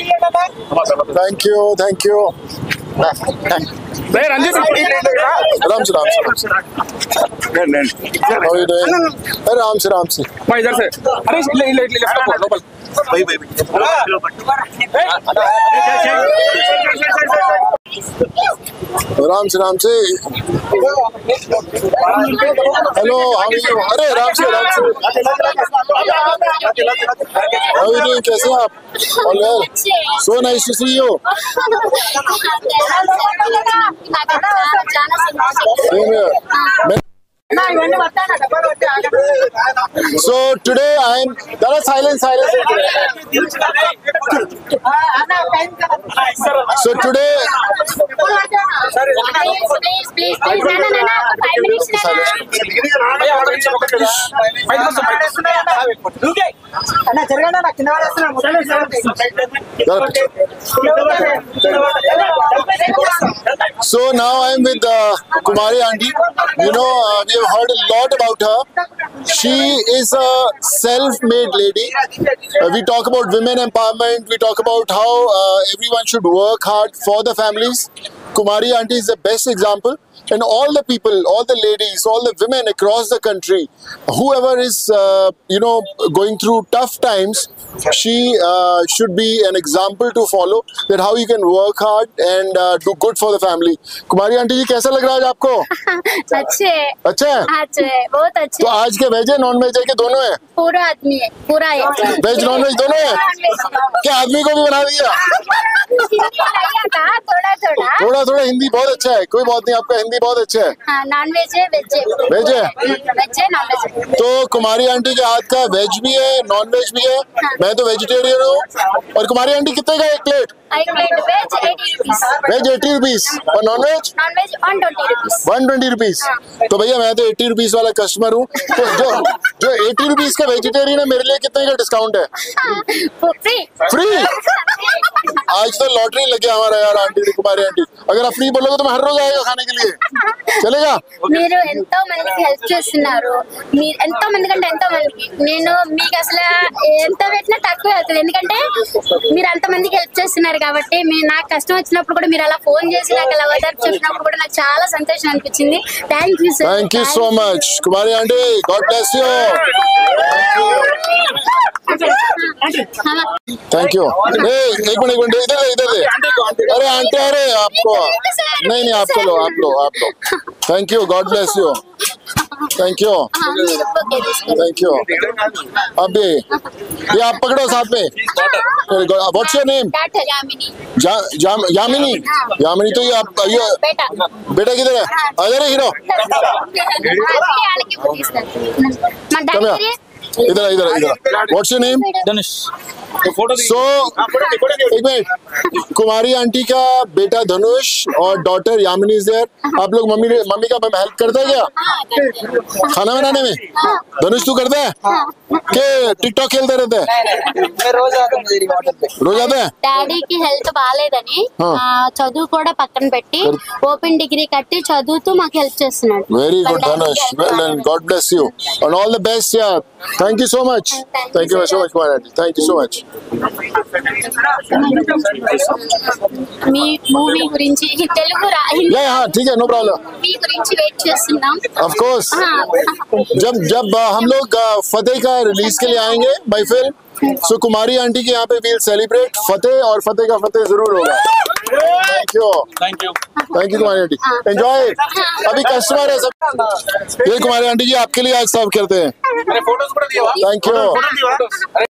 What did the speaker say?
doing? How are you? Thank you. Thank you. भाई रंजीत राम से राम से How are you doing? अरे राम से राम से भाई इधर से अरे ले ले ले लेफ्ट को लोकल भाई भाई राम से राम से हेलो हाउ आर यू अरे राम से राम से हाउ आर यू कैसे हैं आप all well so nice to see you same here So today I am there are silence silence. So today please please please నాన్న నాన్న ఫైవ్ మినిట్స్ అన్న జరగండి అన్న కింద So now I am with uh, Kumari auntie. You know, uh, we have heard a lot about her. She is a self-made lady. Uh, we talk about women empowerment. We talk about how everyone should work hard for the families. Kumari aunty is the best example. And all the people, all the ladies, all the women across the country, whoever is, uh, you know, going through tough times, she uh, should be an example to follow that how you can work hard and uh, do good for the family. Kumari aunty ji कैसा लग रहा है आज आपको अच्छे है अच्छा है अच्छे है बहुत अच्छे तो आज के वेज है नॉन वेज है कि दोनों है पूरा आदमी है पूरा है वेज नॉन वेज दोनों है क्या आदमी को भी बना दिया था थोड़ा थोड़ा थोड़ा थोड़ा हिंदी बहुत अच्छा है। कोई बात नहीं आपका हिंदी बहुत अच्छा है। हाँ नॉन वेज है वेज है। वेज है? वेज है नॉन वेज है। तो कुमारी आंटी के हाथ का वेज भी है नॉन वेज भी है। मैं तो वेजिटेरियन हूँ। और कुमारी आंटी कितने का एक प्लेट एक plate veg eighty rupees veg eighty rupees और non veg non veg one twenty rupees one twenty rupees तो भैया मैं तो एट्टी रुपीज वाला कस्टमर हूँ तो जो जो एटी रुपीज का वेजिटेरियन है मेरे लिए कितने का डिस्काउंट है फ्री फ्री आज तो लॉटरी लग गया हमारा यार आंटी कुमारी आंटी अगर आप फ्री बोलोगे तो मैं हर रोज आएगा खाने के लिए चलेगा మీరు ఎంతో మందికి హెల్ప్ చేస్తున్నారు మీరు ఎంతో మంది కంటే ఎంతో మందికి నేను మీకు అసలు ఎంత పెట్టినా తక్కువ అవుతుంది ఎందుకంటే మీరు అంత మందికి హెల్ప్ చేస్తున్నారు కాబట్టి మీరు నాకు కష్టం వచ్చినప్పుడు కూడా మీరు అలా ఫోన్ చేసి నాకు అలా ఓదార్పు చెప్పినప్పుడు కూడా నాకు చాలా సంతోషం అనిపించింది thank you sir thank you so much Kumari aunty God bless you thank you ए एक मिनट एक मिनट इधर दे, इधर दे अरे आंटी अरे आपको नहीं नहीं आप चलो आप लो आप लो thank you God bless you thank you thank you अभी ये आप पकड़ो साथ में। What's your name Yamini Yamini तो ये आप ये बेटा। किधर है? आ जा रहे हीरो। इधर इधर इधर what's your name Dhanush so एक मिनट। कुमारी आंटी का बेटा धनुष और डॉटर यामिनी इज देयर आप लोग मम्मी मम्मी का हेल्प करते हैं क्या खाना बनाने में धनुष तू करता है के टिकटॉक खेलते रहते हैं मैं रोज आता हूँ मेरी होटल पे रोज आते हैं డాడీకి హెల్త్ బాగాలేదని ఆ. ఆ, చదువు కూడా పక్కన పెట్టి ఓపెన్ డిగ్రీ కట్టి చదువుతూ మాకు హెల్ప్ చేస్తున్నాడు वेरी गुड వాళ్ళ धनुष డాడీకి well help done God bless you and all the best यार thank you so much Thank thank you, you so sir. Much Kumari aunty thank you so much me movie గురించి తెలుగు రా- హిందీ या हाँ ठीक है no problem movie గురించి wait చేస్తున్నాం of course ఆ, जब जब अ, हम लोग अ, फतेह का रिलीज के लिए आएंगे bye film so Kumari aunty के यहाँ पे वील सेलिब्रेट फतेह और फतेह का फतेह जरूर होगा thank you thank you thank you Kumari aunty enjoy अभी कस्टमर है सब ये कुमारी आंटी जी आपके लिए आज सर्व करते हैं अरे फोटोज కూడా దివా